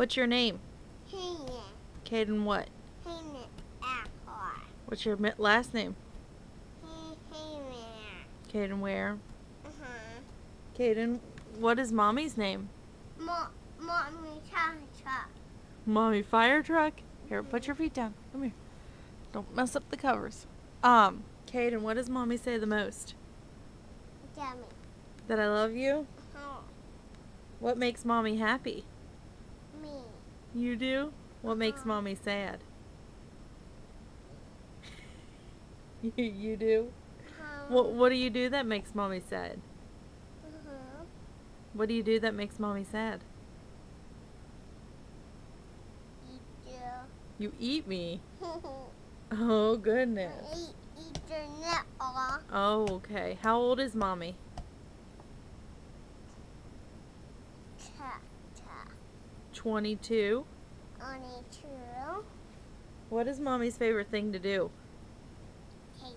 What's your name? Hayden. Kaiden what? Hayden Apple. What's your last name? Hayden. Kaiden where? Uh-huh. Kaiden, what is mommy's name? Mo- Mommy Cha-Cha. Mommy fire truck. Here, put your feet down. Come here. Don't mess up the covers. Um, Kaiden, what does mommy say the most? Dummy. That I love you? Uh-huh. What makes mommy happy? You do? What makes mommy sad? you, you do? Uh-huh. What what do you do that makes mommy sad? Uh-huh. What do you do that makes mommy sad? Eat You eat me. Oh goodness. eat, eat your nut off. Oh, okay. How old is mommy? Cha-cha. 22. What is mommy's favorite thing to do? Hate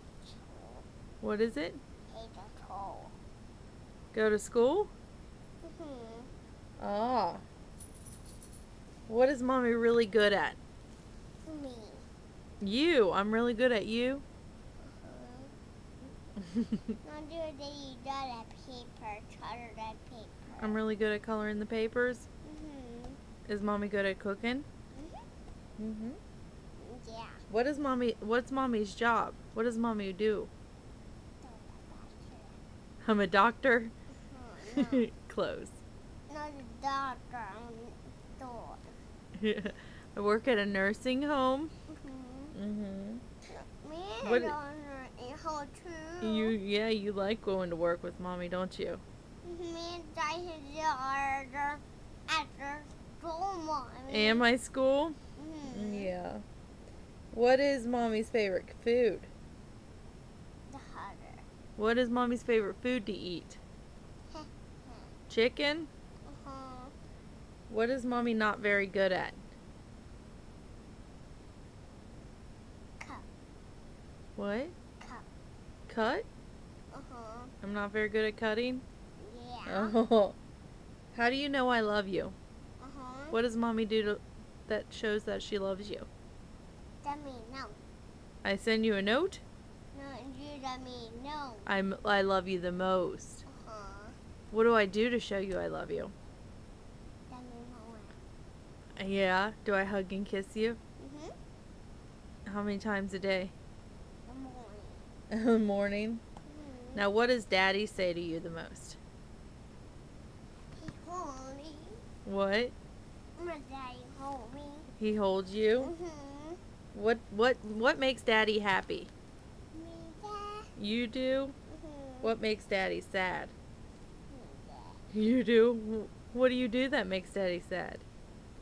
What is it? A toe. Go to school? Mm-hmm. Ah. What is mommy really good at? Me. You. I'm really good at you. Not do it that you paper, color that paper. I'm really good at coloring the papers. Is mommy good at cooking? Mm-hmm. Mm-hmm. Yeah. What is mommy? What's mommy's job? What does mommy do? I'm a doctor. Uh-huh. No, Close. not the doctor on the door. I work at a nursing home. Mm-hmm. Mm-hmm. Me What- and on in home too. You, yeah, you like going to work with mommy, don't you? Me and Dyson are at mommy. Am I school? Mm-hmm. Yeah. What is mommy's favorite food? The harder. What is mommy's favorite food to eat? Chicken? Uh-huh. What is mommy not very good at? Cup. What? Cup. Cut? Uh-huh. I'm not very good at cutting. Yeah. Oh. How do you know I love you? What does mommy do to, that shows that she loves you? That mean no. I send you a note. No, you that mean no. I'm I love you the most. Uh-huh. What do I do to show you I love you? That mean no. Yeah. Do I hug and kiss you? Mm-hmm. How many times a day? The morning. In the morning. Mm-hmm. Now, what does Daddy say to you the most? He. What? My daddy hold me. He holds you. Mm-hmm. What what what makes Daddy happy? Me dad. You do. Mm-hmm. What makes Daddy sad? Me dad. You do. What do you do that makes Daddy sad?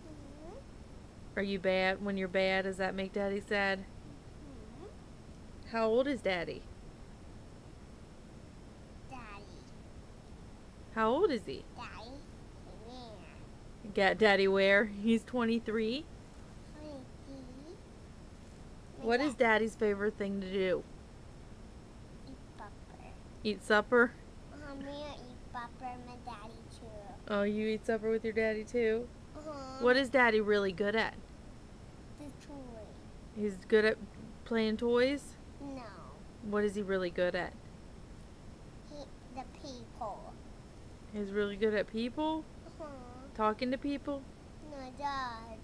Mm-hmm. Are you bad? When you're bad, does that make Daddy sad? Mm-hmm. How old is Daddy? Daddy. How old is he? Daddy. Got Daddy where? He's 23. Twenty. What is Daddy's favorite thing to do? Eat supper? Uh, eat pupper. My daddy too. Oh, you eat supper with your daddy too? Uh-huh. What is Daddy really good at? The toy. He's good at playing toys? No. What is he really good at? He, the people. He's really good at people? Uh-huh. Talking to people? No, dad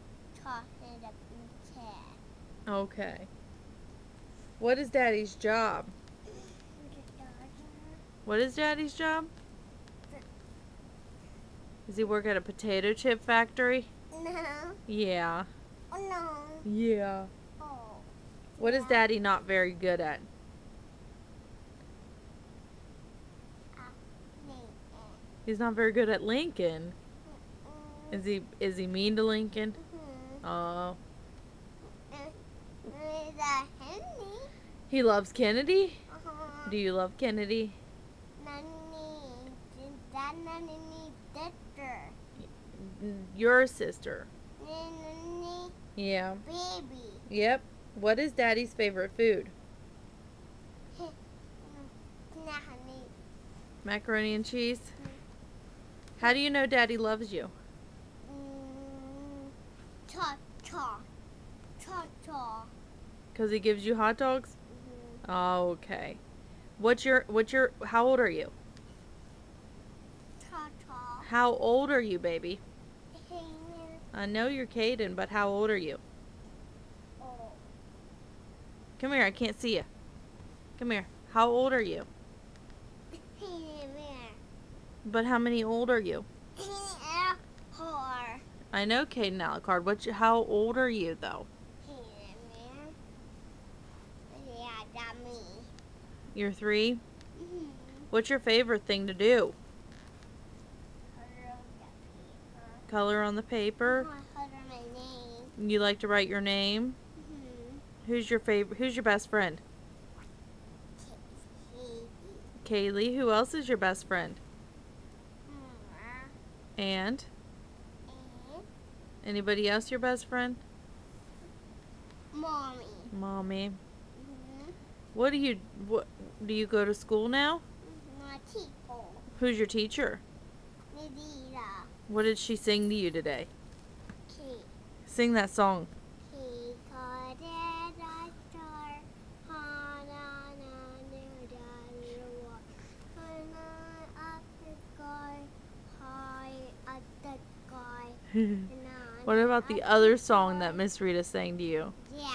talking to cat. Okay. What is Daddy's job? What is Daddy's job? Does he work at a potato chip factory? No. Yeah. Oh no. Yeah. Oh. What is. Daddy not very good at? He's not very good at Lincoln. Is he is he mean to Lincoln? Oh. Is that Henry? He loves Kennedy? Uh-huh. Do you love Kennedy? Nanny. That nanny sister. Your sister. Nanny Yeah. baby. Yep. What is Daddy's favorite food? Nanny. Macaroni and cheese? Mm-hmm. How do you know Daddy loves you? Mm, cha cha cha cha. Cause he gives you hot dogs. Mhm. Okay. What's your what's your how old are you? Cha cha. How old are you, baby? I know you're Kaiden, but how old are you? oh. Come here, I can't see you. Come here. How old are you? But how many old are you? I know Kaiden Alucard. What? you- How old are you though? Yeah, that me. You're three. Mhm. What's your favorite thing to do? Color the paper. Color on the paper. I color my name. You like to write your name. Mhm. Who's your favorite? Who's your best friend? Katie. Kaylee. Who else is your best friend? And anybody else your best friend? mommy. Mommy. Mhm. What do you what do you go to school now? My people. Who's your teacher? Nadira. What did she sing to you today? Kate. Sing that song. what about the other song that. Miss Rita sang to you? Yeah.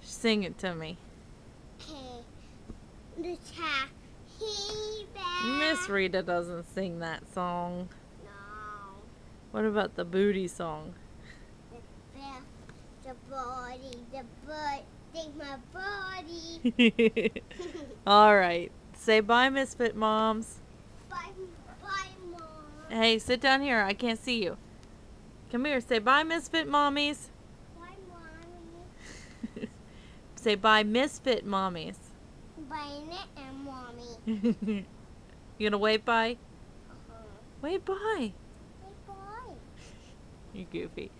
Sing it to me. Okay. The cat. He back. Miss Rita doesn't sing that song. No. What about the booty song? The body. The butt. Take my body. All right. Say bye, Misfit Moms. Bye, bye, mom. Hey, sit down here. I can't see you. Come here. Say bye, Misfit Mommies. Bye, mommy. Say bye, Misfit Mommies. Bye, and mommy. you gonna wave bye? Uh-huh. Wave bye. Bye, bye. You goofy.